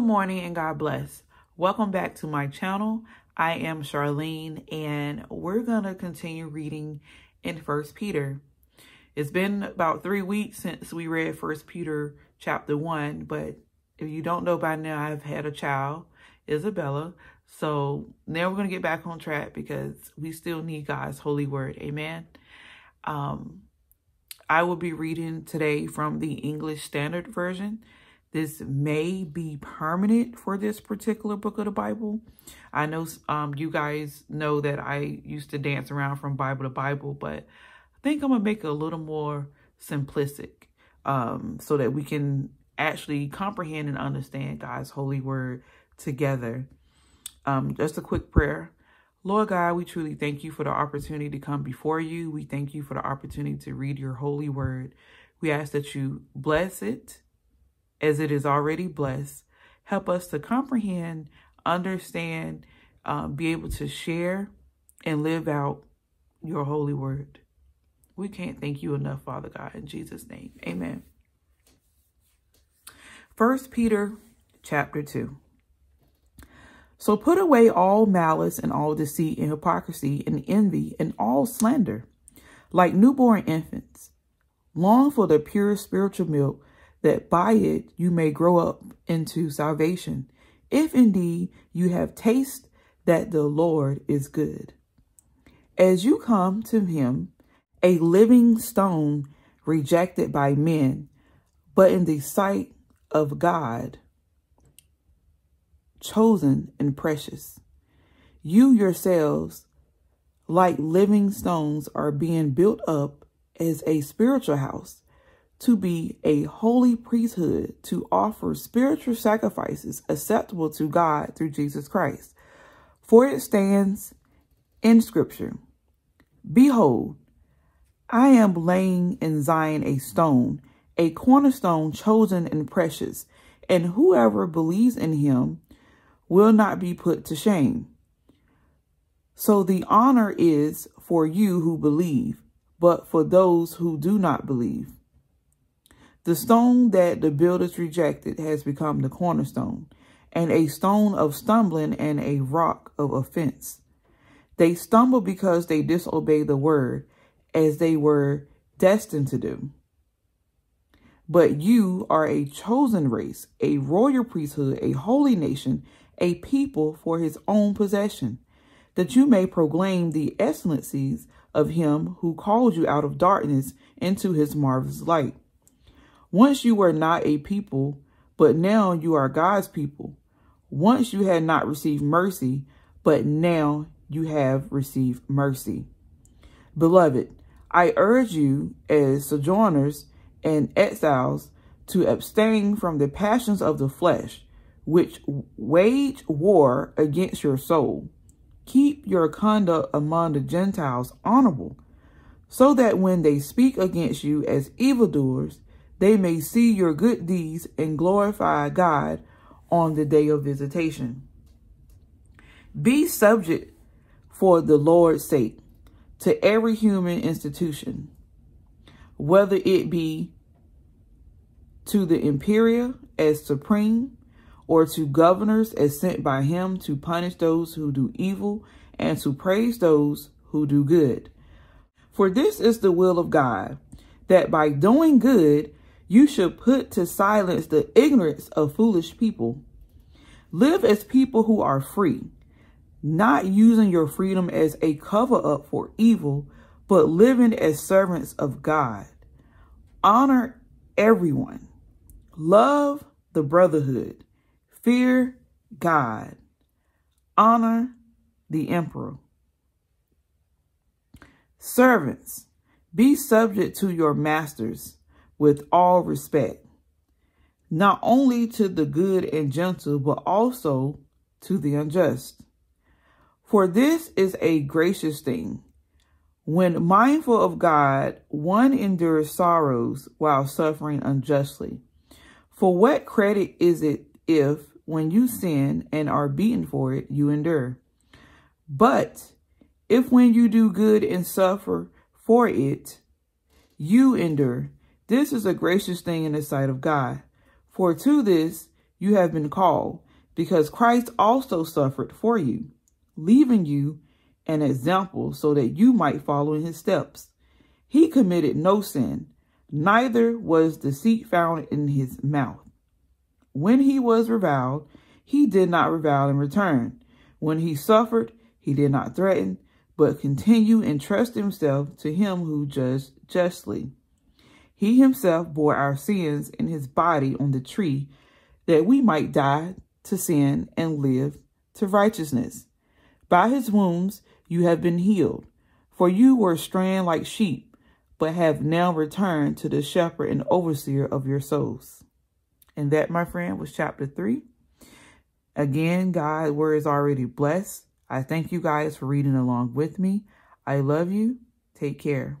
Good morning and God bless. Welcome back to my channel. I am Charlene and we're going to continue reading in First Peter. It's been about three weeks since we read First Peter chapter 1, but if you don't know by now, I've had a child, Isabella. So now we're going to get back on track because we still need God's holy word. Amen. Um, I will be reading today from the English Standard Version. This may be permanent for this particular book of the Bible. I know um, you guys know that I used to dance around from Bible to Bible, but I think I'm going to make it a little more simplistic um, so that we can actually comprehend and understand God's holy word together. Um, just a quick prayer. Lord God, we truly thank you for the opportunity to come before you. We thank you for the opportunity to read your holy word. We ask that you bless it as it is already blessed. Help us to comprehend, understand, um, be able to share and live out your holy word. We can't thank you enough, Father God, in Jesus' name. Amen. First Peter chapter 2. So put away all malice and all deceit and hypocrisy and envy and all slander. Like newborn infants, long for the pure spiritual milk, that by it you may grow up into salvation, if indeed you have tasted that the Lord is good. As you come to him, a living stone rejected by men, but in the sight of God, chosen and precious. You yourselves, like living stones, are being built up as a spiritual house to be a holy priesthood to offer spiritual sacrifices acceptable to God through Jesus Christ. For it stands in Scripture, Behold, I am laying in Zion a stone, a cornerstone chosen and precious, and whoever believes in him will not be put to shame. So the honor is for you who believe, but for those who do not believe. The stone that the builders rejected has become the cornerstone, and a stone of stumbling and a rock of offense. They stumble because they disobey the word, as they were destined to do. But you are a chosen race, a royal priesthood, a holy nation, a people for his own possession, that you may proclaim the excellencies of him who called you out of darkness into his marvelous light. Once you were not a people, but now you are God's people. Once you had not received mercy, but now you have received mercy. Beloved, I urge you as sojourners and exiles to abstain from the passions of the flesh, which wage war against your soul. Keep your conduct among the Gentiles honorable, so that when they speak against you as evildoers, they may see your good deeds and glorify God on the day of visitation. Be subject for the Lord's sake to every human institution, whether it be to the imperial as supreme, or to governors as sent by him to punish those who do evil and to praise those who do good. For this is the will of God, that by doing good you should put to silence the ignorance of foolish people. Live as people who are free, not using your freedom as a cover up for evil, but living as servants of God. Honor everyone. Love the brotherhood. Fear God. Honor the emperor. Servants, be subject to your masters with all respect, not only to the good and gentle, but also to the unjust. For this is a gracious thing. When mindful of God, one endures sorrows while suffering unjustly. For what credit is it if, when you sin and are beaten for it, you endure? But if when you do good and suffer for it, you endure, this is a gracious thing in the sight of God. For to this you have been called, because Christ also suffered for you, leaving you an example so that you might follow in his steps. He committed no sin, neither was deceit found in his mouth. When he was reviled, he did not revile in return. When he suffered, he did not threaten, but continued and trusted himself to him who judged justly. He himself bore our sins in his body on the tree, that we might die to sin and live to righteousness. By his wounds you have been healed, for you were straying like sheep, but have now returned to the shepherd and overseer of your souls. And that, my friend, was chapter 3. Again, God's word is already blessed. I thank you guys for reading along with me. I love you. Take care.